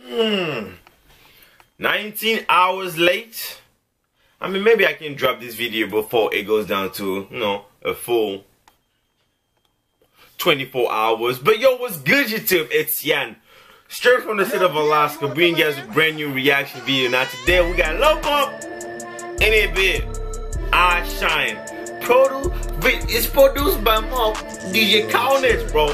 Hmm. 19 hours late. I mean, maybe I can drop this video before it goes down to, you know, a full 24 hours. But yo, what's good, YouTube? It's Yann. Straight from the state of Alaska, bringing you guys a brand new reaction video. Now today we got Pump in a bit. I Shyne. Produ it's produced by Mark DJ Carnage, bro.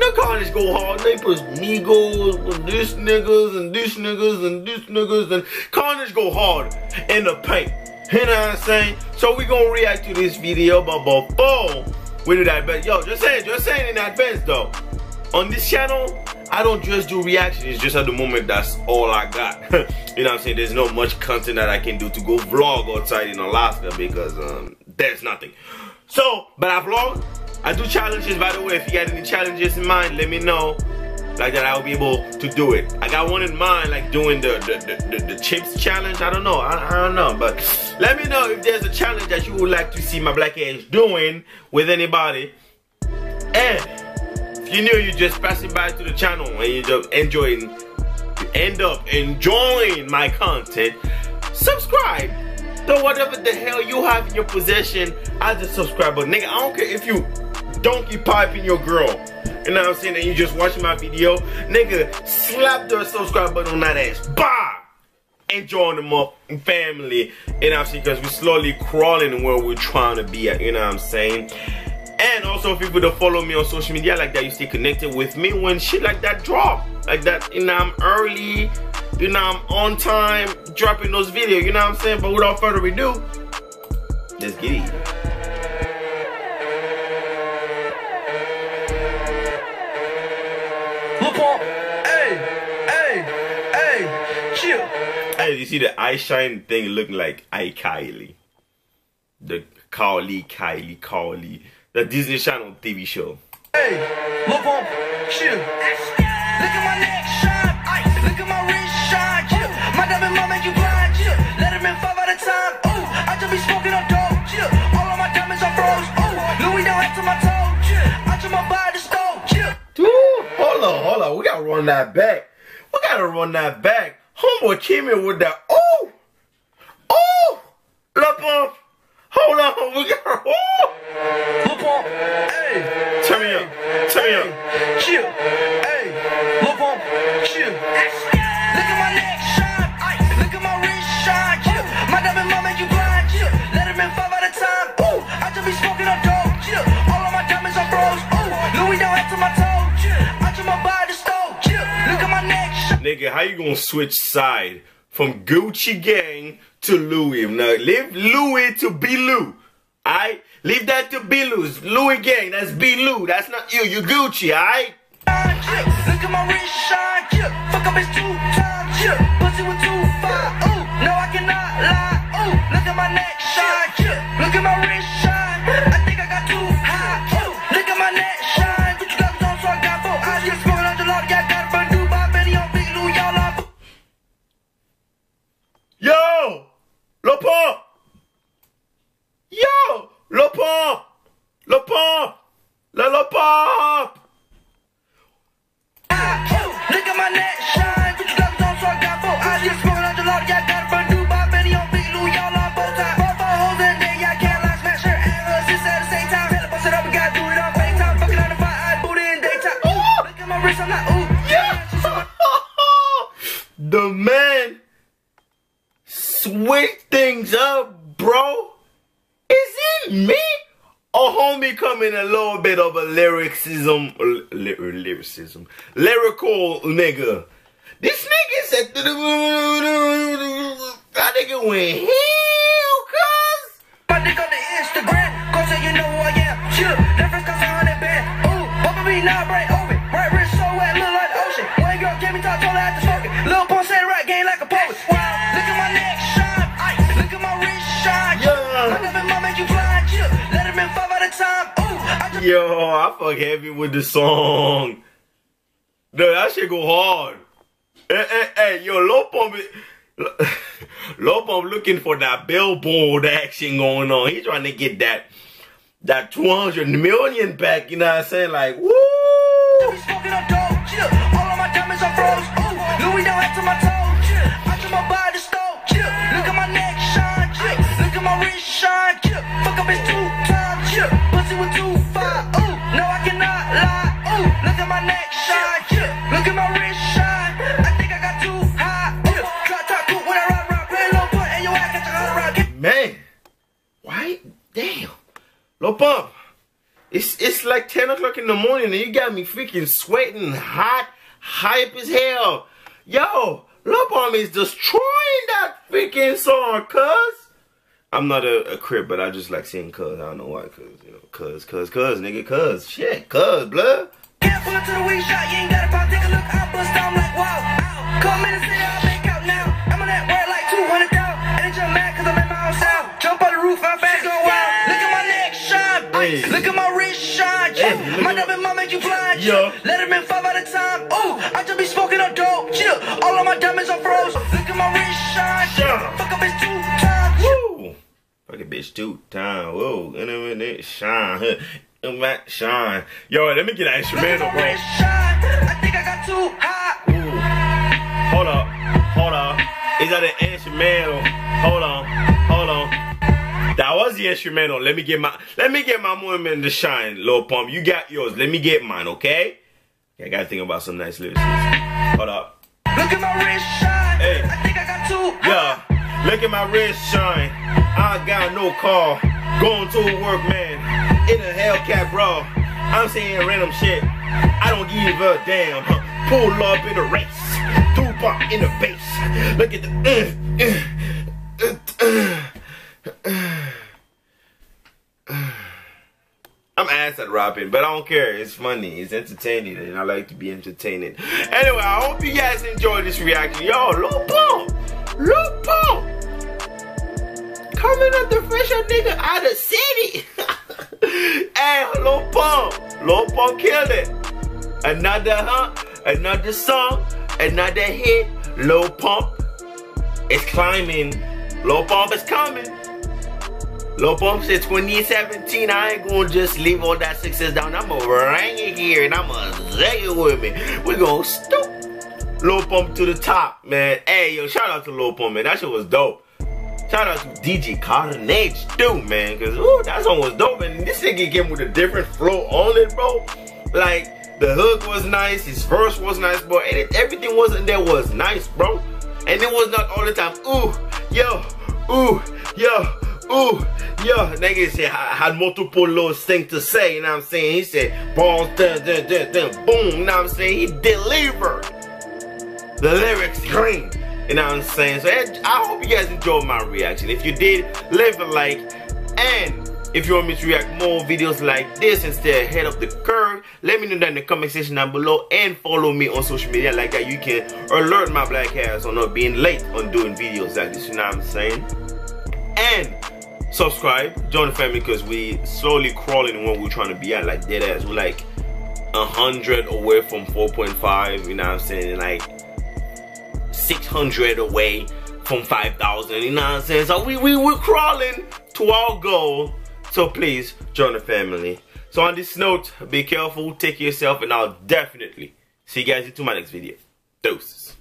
Know Carnage go hard. They put niggas with this niggas and this niggas and this niggas and Carnage go hard in the paint. You know what I'm saying? So we gonna react to this video, but before we do that, but yo, just saying, just saying in advance though. On this channel, I don't just do reactions. It's just at the moment that's all I got. you know what I'm saying? There's not much content that I can do to go vlog outside in Alaska because um, there's nothing. So, but I vlog. I do challenges by the way. If you got any challenges in mind, let me know. Like that I'll be able to do it. I got one in mind, like doing the the, the, the, the chips challenge. I don't know. I, I don't know. But let me know if there's a challenge that you would like to see my black ass doing with anybody. And if you knew you're just passing by to the channel and you just enjoying, end up enjoying my content, subscribe to whatever the hell you have in your possession as a subscriber. Nigga, I don't care if you donkey piping your girl. You know what I'm saying? And you just watching my video. Nigga, slap the subscribe button on that ass. Bah! And join them up in family. You know what I'm saying? Because we're slowly crawling where we're trying to be at. You know what I'm saying? And also people to follow me on social media like that. You stay connected with me when shit like that drop. Like that, you know, I'm early, you know, I'm on time dropping those videos, you know what I'm saying? But without further ado, let's get it. You see the I Shyne thing looking like I Kylie. The Carly, Kylie, Carly the Disney Channel TV show. Hey, look on, chill. Look at my neck shine, look at my wrist shine, chill. My diamond mom make you blind, chill. Let him in five at a time, ooh. I just be smoking on dope, chill. All of my diamonds are froze, ooh. Louis down to my toe, chill. I just my body stove, chill. Dude, hold on, hold on. We gotta run that back. We gotta run that back. Homeboy came in with that, Oh! ooh, look on. Hold on, we gotta, ooh. Hey. Turn me up. Turn me up. Chill. Hey. Lil Pump. Chill. How you gonna switch side from Gucci gang to Louis? Now, leave Louis to be Lou. Alright? Leave that to B Lou's. Louis gang, that's B Lou. That's not you. You Gucci, alright? Look at my shine, yeah. Fuck up two times, yeah. Pussy with two five, ooh. No, I cannot lie, Or homie coming a little bit of a lyricism, ly lyricism, lyrical nigga. This nigga said, that nigga went hell, cuz. My dick on the Instagram, go say you know I am. Chill, Yo, I fuck heavy with the song. Dude, that shit go hard. Hey, hey, hey, yo, Lil Pump, Lil Pump looking for that billboard action going on. He trying to get that that 200 million back, you know what I'm saying? Like, woo! be smoking on dope. Chill, all of my diamonds like 10 o'clock in the morning and you got me freaking sweating, hot, hype as hell. Yo, Lil Pump is destroying that freaking song, cuz. I'm not a, a crib, but I just like saying cuz. I don't know why, cuz, you know, cuz, cuz, cuz, nigga, cuz. Shit, cuz, blood. Can't pull up to the weed shot, you ain't got a pop, take a look, I bust down like wow. Ow. Come in and say I'll out now. I'm on that word like 200 down. And they just mad cause I'm in my own sound. Jump on the roof, my fans going wild. Look at my neck shine. Hey. Look at my make you blind. Yeah. Let him in five at a time. Ooh, I just be smoking on dope. Yeah. All of my diamonds are froze. Look at my wrist shine. Yeah. Fuck up his two times. Woo! Fucking bitch two time. Whoa. And then when it shine. Huh. And that shine. Yo, let me get an instrumental, my bro. I think I got too high. Ooh. Hold up. Hold up. Is that an instrumental? Hold on. Was the instrumental. Let me get my let me get my moment to shine, Lil Pump. You got yours. Let me get mine, okay? Yeah, I gotta think about some nice lyrics. Hold up. Look at my wrist shine. Hey. I think I got high. Yeah, look at my wrist shine. I got no car. Going to work, man. In a Hellcat, bro. I'm saying random shit. I don't give a damn. Huh. Pull up in a race. Tupac in the bass. Look at the. uh, uh, uh, uh. I'm ass at rapping, but I don't care. It's funny. It's entertaining, and I like to be entertaining. Anyway, I hope you guys enjoyed this reaction. Yo! Lil Pump! Coming up the fresher nigga out of city. hey! Lil Pump killed it. Another huh? Another song, another hit. Lil Pump is climbing. Lil Pump is coming. Lil Pump said 2017, I ain't gonna just leave all that success down. I'm gonna bring it here and I'm gonna take it with me. We're gonna stoop Lil Pump to the top, man. Hey, yo, shout out to Lil Pump, man. That shit was dope. Shout out to DJ Carnage too, man. Cause ooh, that song was dope. And this nigga came with a different flow on it, bro. Like the hook was nice, his verse was nice, bro. And everything wasn't there was nice, bro. And it was not all the time. Ooh, yo, ooh, yo, ooh, yo. Nigga said had multiple little things to say, you know what I'm saying? He said balls, dun, dun, dun, dun, boom, you know what I'm saying? He delivered the lyrics clean. You know what I'm saying? So I hope you guys enjoyed my reaction. If you did, leave a like. And if you want me to react more videos like this instead head up the curve, let me know that in the comment section down below and follow me on social media like that. You can alert my black ass on not being late on doing videos like this. You know what I'm saying? And subscribe, join the family because we slowly crawling where we're trying to be at like dead ass. We're like a hundred away from 4.5, you know what I'm saying? Like 600 away from 5,000, you know what I'm saying? So we, we, we're crawling to our goal. So please join the family. So on this note, be careful, take yourself, and I'll definitely see you guys into my next video. Doses.